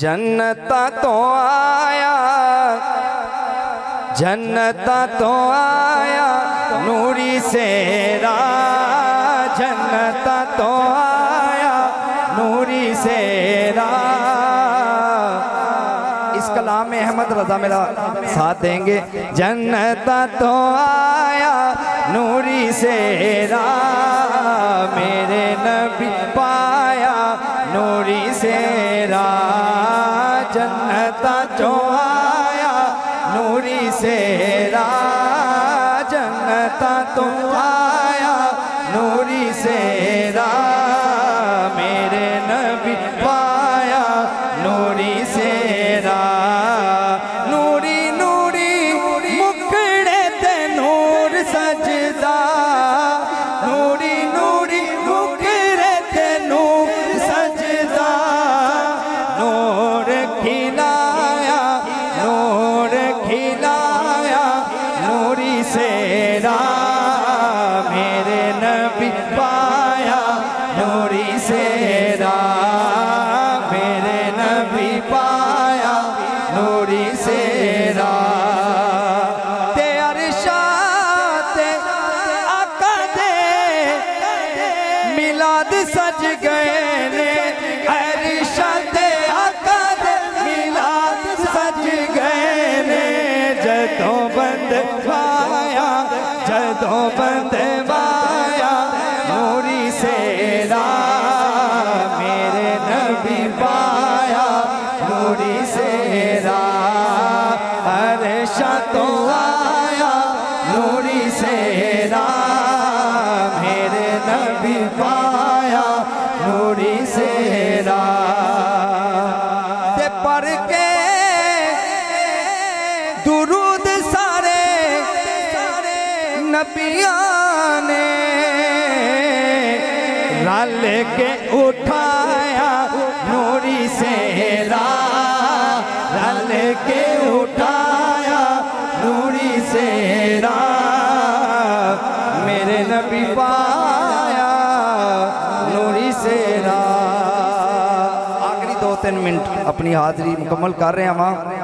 जन्नता तो आया, जन्नता तो आया, नूरी सेरा जन्नता तो आया, नूरी सेरा इस कलाम में अहमद रजा मेरा साथ देंगे। जन्नता तो आया, नूरी सेरा मेरे नबी पाया, नूरी सेरा जन्नता सेरा जन्नता तू आया नूरी सेरा सेरा मेरे नबी पाया नूरी सेरा। मेरे नबी पाया नूरी सेरा। ते अरशात आका दे मिलाद सज गए ने। अरशात आका दे मिलाद सज गए ने। जदों बंद पाया जदों मेरे नबी पाया अरे शतों आया नूरी सेरा मेरे नबी पाया। नबिया ने रल के उठाया नूरी सेरा रल के उठाया नूरी सेरा मेरे नबी पाया नूरी से आखिरी दो तीन मिनट अपनी हाजिरी मुकम्मल कर रहे हैं वहाँ